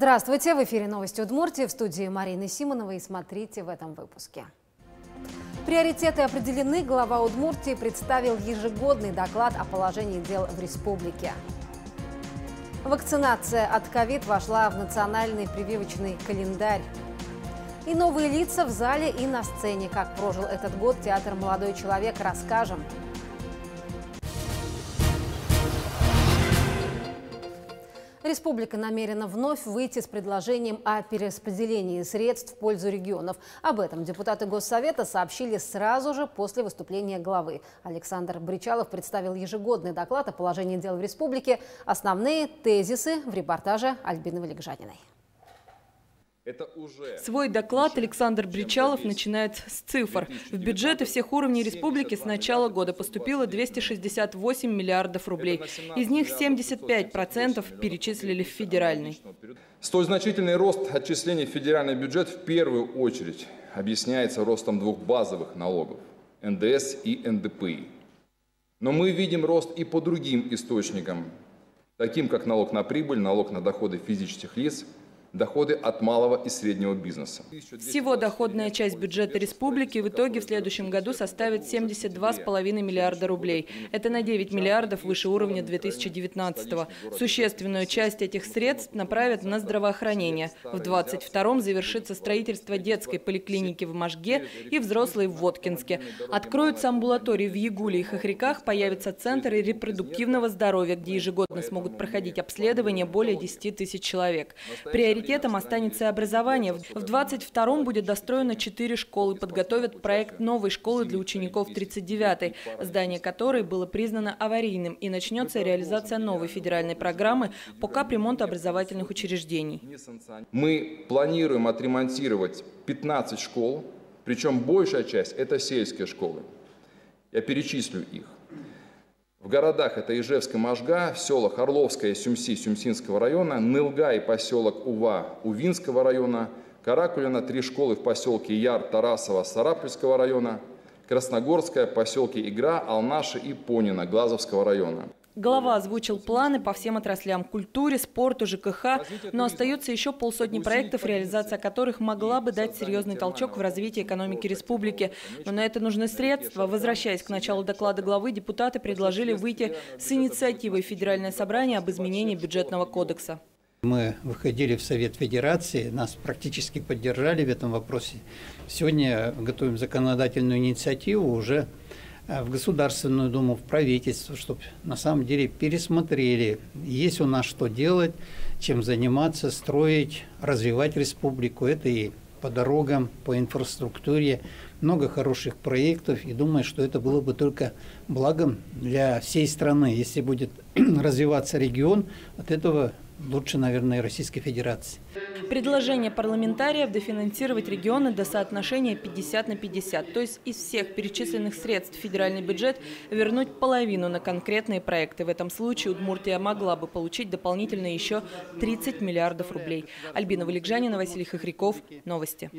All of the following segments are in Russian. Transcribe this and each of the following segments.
Здравствуйте! В эфире новости Удмуртии в студии Марины Симоновой. Смотрите в этом выпуске. Приоритеты определены. Глава Удмуртии представил ежегодный доклад о положении дел в республике. Вакцинация от ковид вошла в национальный прививочный календарь. И новые лица в зале и на сцене. Как прожил этот год театр «Молодой человек» расскажем. Республика намерена вновь выйти с предложением о перераспределении средств в пользу регионов. Об этом депутаты Госсовета сообщили сразу же после выступления главы. Александр Бричалов представил ежегодный доклад о положении дел в республике. Основные тезисы в репортаже Альбины Валикжаниной. Это уже Свой доклад Александр Бричалов начинает с цифр. В бюджеты всех уровней республики с начала года поступило 268 миллиардов рублей. Из них 75% перечислили в федеральный. Столь значительный рост отчислений в федеральный бюджет в первую очередь объясняется ростом двух базовых налогов – НДС и НДПИ. Но мы видим рост и по другим источникам, таким как налог на прибыль, налог на доходы физических лиц – доходы от малого и среднего бизнеса. Всего доходная часть бюджета республики в итоге в следующем году составит 72,5 миллиарда рублей. Это на 9 миллиардов выше уровня 2019 -го. Существенную часть этих средств направят на здравоохранение. В 2022 завершится строительство детской поликлиники в Можге и взрослой в Воткинске. Откроются амбулатории в Ягуле и Хохряках, появятся центры репродуктивного здоровья, где ежегодно смогут проходить обследования более 10 тысяч человек. Приоритет приоритетом останется образование. В 22-м будет достроено 4 школы, подготовят проект новой школы для учеников 39-й, здание которой было признано аварийным, и начнется реализация новой федеральной программы по капремонту образовательных учреждений. Мы планируем отремонтировать 15 школ, причем большая часть – это сельские школы. Я перечислю их. В городах это Ижевск и Можга, в селах Орловская Сюмси Сюмсинского района, Нылга и поселок Ува Увинского района, Каракулина, три школы в поселке Яр Тарасова Сарапульского района, Красногорская, поселке Игра, Алнаша и Понина Глазовского района. Глава озвучил планы по всем отраслям – культуре, спорту, ЖКХ, но остается еще полсотни проектов, реализация которых могла бы дать серьезный толчок в развитии экономики республики. Но на это нужны средства. Возвращаясь к началу доклада главы, депутаты предложили выйти с инициативой Федеральное собрание об изменении бюджетного кодекса. Мы выходили в Совет Федерации, нас практически поддержали в этом вопросе. Сегодня готовим законодательную инициативу уже в Государственную Думу, в правительство, чтобы на самом деле пересмотрели, есть у нас что делать, чем заниматься, строить, развивать республику. Это и по дорогам, по инфраструктуре, много хороших проектов, и думаю, что это было бы только благом для всей страны. Если будет развиваться регион, от этого лучше, наверное, Российской Федерации. Предложение парламентариев дофинансировать регионы до соотношения 50 на 50, то есть из всех перечисленных средств федеральный бюджет вернуть половину на конкретные проекты. В этом случае Удмуртия могла бы получить дополнительно еще 30 миллиардов рублей. Альбина Валикжанина, Василий Хохряков. Новости.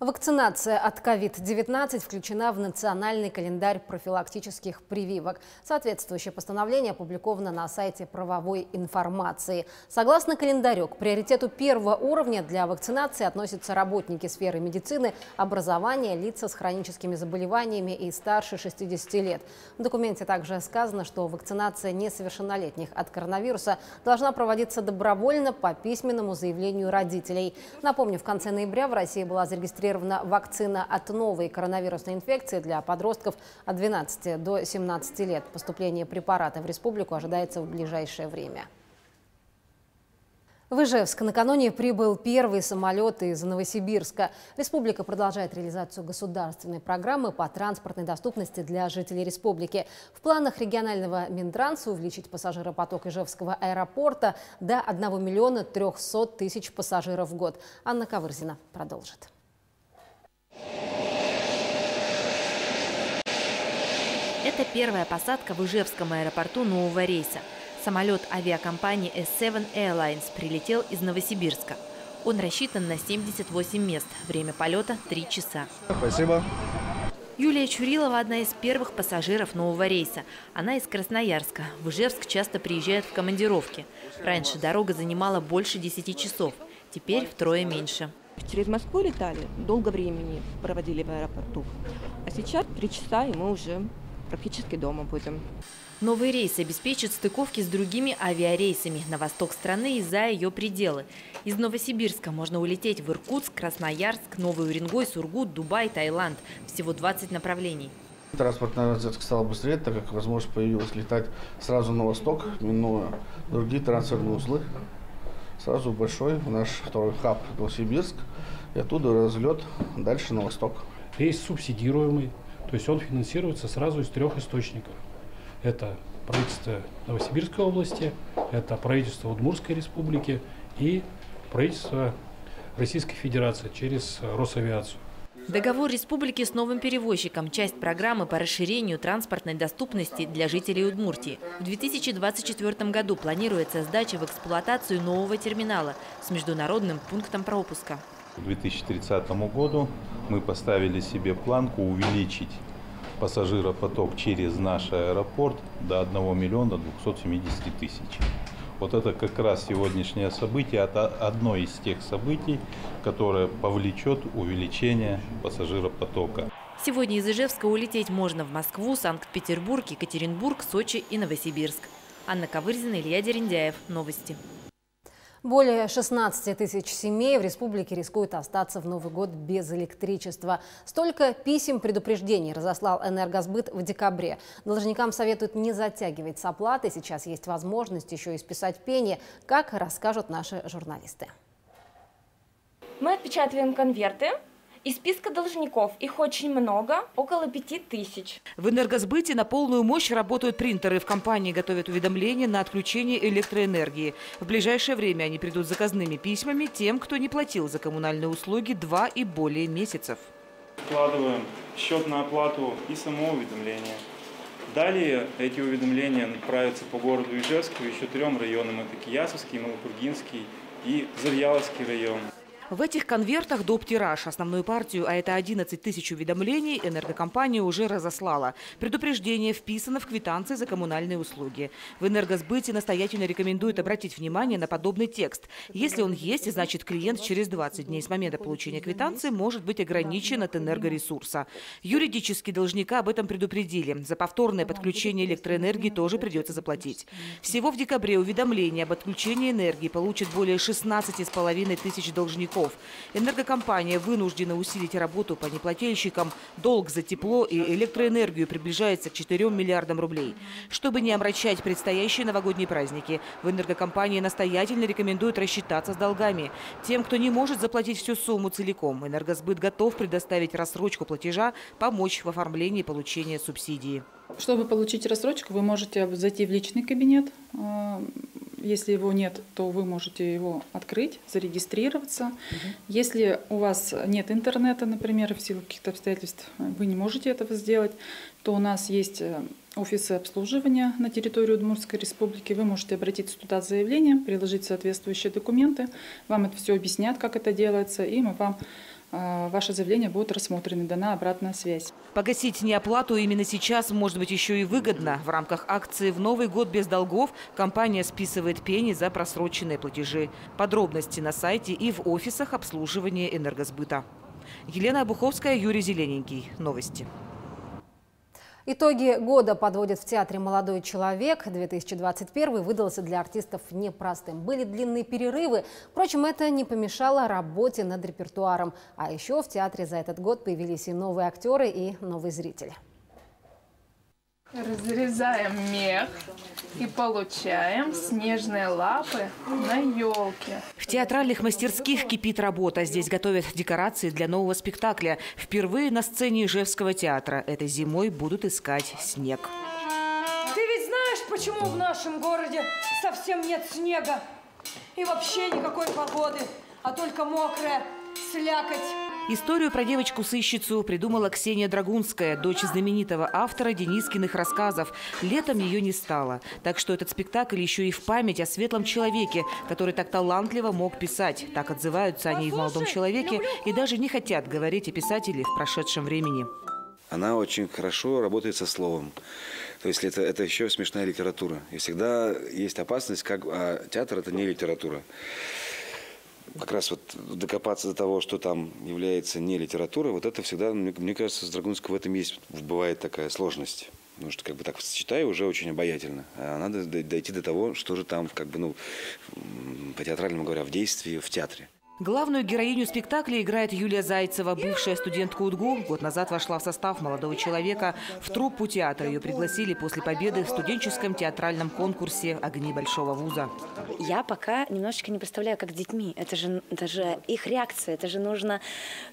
Вакцинация от COVID-19 включена в национальный календарь профилактических прививок. Соответствующее постановление опубликовано на сайте правовой информации. Согласно календарю, к приоритету первого уровня для вакцинации относятся работники сферы медицины, образования, лица с хроническими заболеваниями и старше 60 лет. В документе также сказано, что вакцинация несовершеннолетних от коронавируса должна проводиться добровольно по письменному заявлению родителей. Напомню, в конце ноября в России была зарегистрирована зарегистрирована вакцина от новой коронавирусной инфекции для подростков от 12 до 17 лет. Поступление препарата в республику ожидается в ближайшее время. В Ижевск накануне прибыл первый самолет из Новосибирска. Республика продолжает реализацию государственной программы по транспортной доступности для жителей республики. В планах регионального Минтранса увеличить пассажиропоток Ижевского аэропорта до 1 миллиона 300 тысяч пассажиров в год. Анна Кавырзина продолжит. Это первая посадка в Ижевском аэропорту нового рейса. Самолет авиакомпании S7 Airlines прилетел из Новосибирска. Он рассчитан на 78 мест. Время полета – 3 часа. Спасибо. Юлия Чурилова – одна из первых пассажиров нового рейса. Она из Красноярска. В Ижевск часто приезжает в командировки. Раньше дорога занимала больше 10 часов. Теперь втрое меньше. Через Москву летали, долго времени проводили в аэропорту. А сейчас три часа, и мы уже практически дома будем. Новый рейс обеспечит стыковки с другими авиарейсами на восток страны и за ее пределы. Из Новосибирска можно улететь в Иркутск, Красноярск, Новый Уренгой, Сургут, Дубай, Таиланд. Всего 20 направлений. Транспортная разведка стала быстрее, так как возможность появилась летать сразу на восток, минуя другие трансферные узлы. Сразу большой в наш второй хаб Новосибирск, и оттуда разлет дальше на восток. Рейс субсидируемый, то есть он финансируется сразу из трех источников. Это правительство Новосибирской области, это правительство Удмурской республики и правительство Российской Федерации через Росавиацию. Договор республики с новым перевозчиком – часть программы по расширению транспортной доступности для жителей Удмуртии. В 2024 году планируется сдача в эксплуатацию нового терминала с международным пунктом пропуска. К 2030 году мы поставили себе планку увеличить пассажиропоток через наш аэропорт до 1 миллиона 270 тысяч. Вот это как раз сегодняшнее событие, одно из тех событий, которое повлечет увеличение пассажиропотока. Сегодня из Ижевска улететь можно в Москву, Санкт-Петербург, Екатеринбург, Сочи и Новосибирск. Анна Ковырзина, Илья Дерендяев. Новости. Более 16 тысяч семей в республике рискуют остаться в Новый год без электричества. Столько писем предупреждений разослал «Энергосбыт» в декабре. Должникам советуют не затягивать с оплатой. Сейчас есть возможность еще и списать пени, как расскажут наши журналисты. Мы отпечатываем конверты, из списка должников их очень много, около пяти тысяч. В энергосбыте на полную мощь работают принтеры. В компании готовят уведомления на отключение электроэнергии. В ближайшее время они придут заказными письмами тем, кто не платил за коммунальные услуги два и более месяцев. Вкладываем счет на оплату и само уведомление. Далее эти уведомления отправятся по городу Ижевску еще трем районам. Это Киясовский, Малопургинский и Завьяловский район. В этих конвертах доп. тираж. Основную партию, а это 11 тысяч уведомлений, энергокомпания уже разослала. Предупреждение вписано в квитанции за коммунальные услуги. В энергосбыте настоятельно рекомендуют обратить внимание на подобный текст. Если он есть, значит клиент через 20 дней с момента получения квитанции может быть ограничен от энергоресурса. Юридически должника об этом предупредили. За повторное подключение электроэнергии тоже придется заплатить. Всего в декабре уведомления об отключении энергии получат более 16,5 тысяч должников должников. Энергокомпания вынуждена усилить работу по неплательщикам. Долг за тепло и электроэнергию приближается к 4 миллиардам рублей. Чтобы не омрачать предстоящие новогодние праздники, в энергокомпании настоятельно рекомендуют рассчитаться с долгами. Тем, кто не может заплатить всю сумму целиком, энергосбыт готов предоставить рассрочку платежа, помочь в оформлении получения субсидии. Чтобы получить рассрочку, вы можете зайти в личный кабинет. Если его нет, то вы можете его открыть, зарегистрироваться. Угу. Если у вас нет интернета, например, в силу каких-то обстоятельств вы не можете этого сделать, то у нас есть э, офисы обслуживания на территории Удмуртской республики. Вы можете обратиться туда с заявлением, приложить соответствующие документы. Вам это все объяснят, как это делается, и мы вам а, ваше заявление будет рассмотрено, дана обратная связь. Погасить неоплату именно сейчас может быть еще и выгодно. В рамках акции «В Новый год без долгов» компания списывает пени за просроченные платежи. Подробности на сайте и в офисах обслуживания энергосбыта. Елена Обуховская, Юрий Зелененький. Новости. Итоги года подводит в театре «Молодой человек». 2021 выдался для артистов непростым. Были длинные перерывы. Впрочем, это не помешало работе над репертуаром. А еще в театре за этот год появились и новые актеры, и новые зрители. Разрезаем мех и получаем снежные лапы на елке. В театральных мастерских кипит работа. Здесь готовят декорации для нового спектакля. Впервые на сцене Ижевского театра этой зимой будут искать снег. Ты ведь знаешь, почему в нашем городе совсем нет снега? И вообще никакой погоды, а только мокрая слякоть. Историю про девочку-сыщицу придумала Ксения Драгунская, дочь знаменитого автора Денискиных рассказов. Летом ее не стало. Так что этот спектакль еще и в память о светлом человеке, который так талантливо мог писать. Так отзываются они и в «Молодом человеке» и даже не хотят говорить о писателе в прошедшем времени. она очень хорошо работает со словом. То есть это, это еще смешная литература. И всегда есть опасность, как а театр это не литература. Как раз вот докопаться до того, что там является не литература, вот это всегда, мне, мне кажется, с Драгунского в этом есть, бывает такая сложность. Потому что как бы так сочетаю уже очень обаятельно. А надо дойти до того, что же там, как бы, ну, по театральному говоря, в действии, в театре. Главную героиню спектакля играет Юлия Зайцева, бывшая студентка УДГУ. Год назад вошла в состав молодого человека. В труппу театра ее пригласили после победы в студенческом театральном конкурсе «Огни большого вуза». Я пока немножечко не представляю, как с детьми. Это же, это же их реакция, это же нужно,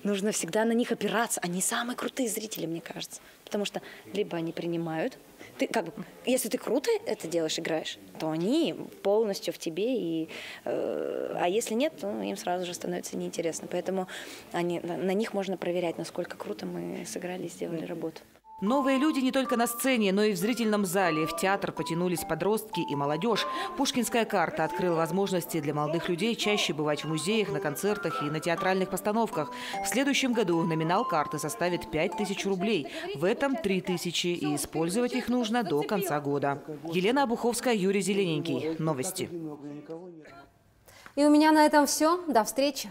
нужно всегда на них опираться. Они самые крутые зрители, мне кажется. Потому что либо они принимают ты как бы, если ты круто это делаешь, играешь, то они полностью в тебе, и, э, а если нет, то им сразу же становится неинтересно. Поэтому они, на них можно проверять, насколько круто мы сыграли и сделали работу. Новые люди не только на сцене, но и в зрительном зале. В театр потянулись подростки и молодежь. Пушкинская карта открыла возможности для молодых людей чаще бывать в музеях, на концертах и на театральных постановках. В следующем году номинал карты составит 5000 рублей. В этом 3000, и использовать их нужно до конца года. Елена Обуховская, Юрий Зелененький. Новости. И у меня на этом все. До встречи.